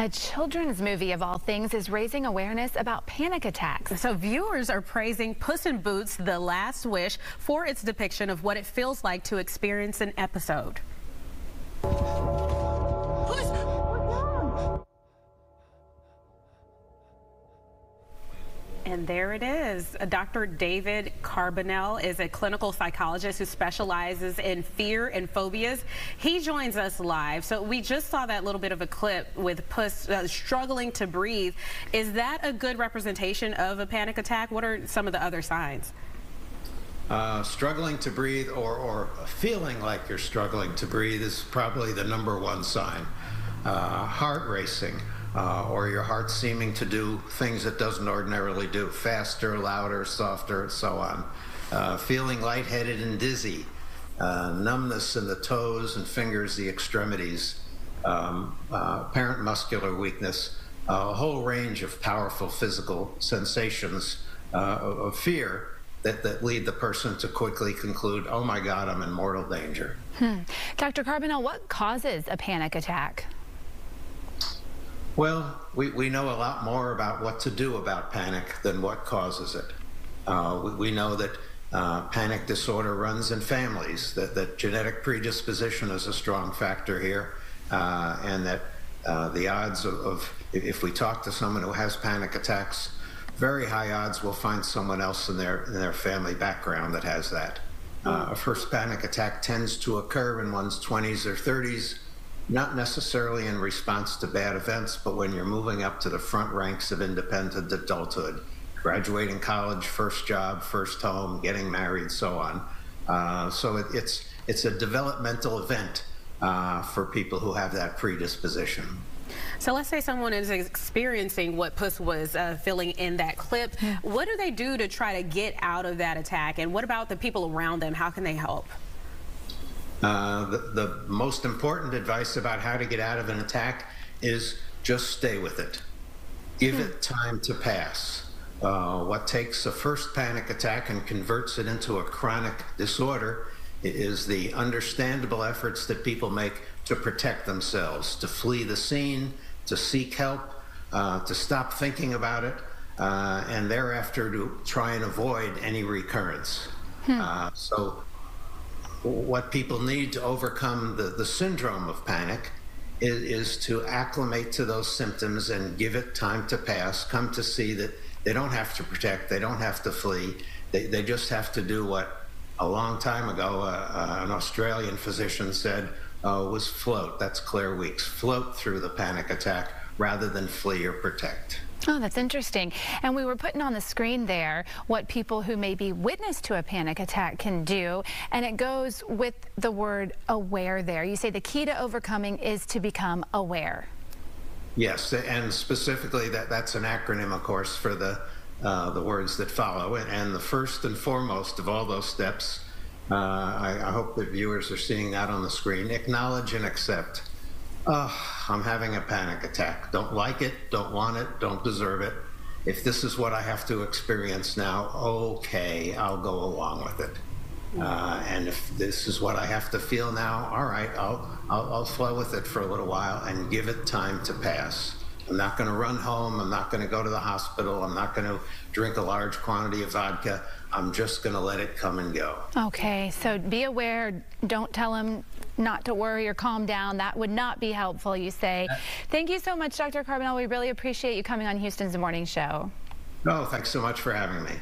A children's movie of all things is raising awareness about panic attacks. So viewers are praising Puss in Boots The Last Wish for its depiction of what it feels like to experience an episode. And there it is. Dr. David Carbonell is a clinical psychologist who specializes in fear and phobias. He joins us live. So we just saw that little bit of a clip with Puss uh, struggling to breathe. Is that a good representation of a panic attack? What are some of the other signs? Uh, struggling to breathe or, or feeling like you're struggling to breathe is probably the number one sign. Uh, heart racing, uh, or your heart seeming to do things it doesn't ordinarily do, faster, louder, softer, and so on. Uh, feeling lightheaded and dizzy, uh, numbness in the toes and fingers, the extremities, um, uh, apparent muscular weakness, a whole range of powerful physical sensations uh, of fear that, that lead the person to quickly conclude, oh my God, I'm in mortal danger. Hmm. Dr. Carbonell, what causes a panic attack? Well, we, we know a lot more about what to do about panic than what causes it. Uh, we, we, know that uh, panic disorder runs in families, that, that genetic predisposition is a strong factor here, uh, and that uh, the odds of, of, if we talk to someone who has panic attacks, very high odds we'll find someone else in their, in their family background that has that. Uh, a first panic attack tends to occur in one's 20s or 30s not necessarily in response to bad events, but when you're moving up to the front ranks of independent adulthood, graduating college, first job, first home, getting married, so on. Uh, so it, it's it's a developmental event uh, for people who have that predisposition. So let's say someone is experiencing what Puss was uh, feeling in that clip. What do they do to try to get out of that attack? And what about the people around them? How can they help? Uh, the, the most important advice about how to get out of an attack is just stay with it. Give hmm. it time to pass. Uh, what takes a first panic attack and converts it into a chronic disorder is the understandable efforts that people make to protect themselves, to flee the scene, to seek help, uh, to stop thinking about it, uh, and thereafter to try and avoid any recurrence. Hmm. Uh, so what people need to overcome the, the syndrome of panic is, is, to acclimate to those symptoms and give it time to pass, come to see that they don't have to protect, they don't have to flee, they, they just have to do what a long time ago uh, uh, an Australian physician said uh, was float. That's Claire Weekes. Float through the panic attack rather than flee or protect. Oh, that's interesting. And we were putting on the screen there what people who may be witness to a panic attack can do. And it goes with the word aware there. You say the key to overcoming is to become aware. Yes, and specifically that that's an acronym, of course, for the uh, the words that follow. And the first and foremost of all those steps, uh, I, I hope that viewers are seeing that on the screen, acknowledge and accept. Oh, I'm having a panic attack. Don't like it, don't want it, don't deserve it. If this is what I have to experience now, okay, I'll go along with it. Uh, and if this is what I have to feel now, all right, I'll, I'll, I'll flow with it for a little while and give it time to pass. I'm not going to run home. I'm not going to go to the hospital. I'm not going to drink a large quantity of vodka. I'm just going to let it come and go. Okay, so be aware. Don't tell him not to worry or calm down. That would not be helpful, you say. Thank you so much, Dr. Carbonell. We really appreciate you coming on Houston's Morning Show. No, oh, thanks so much for having me.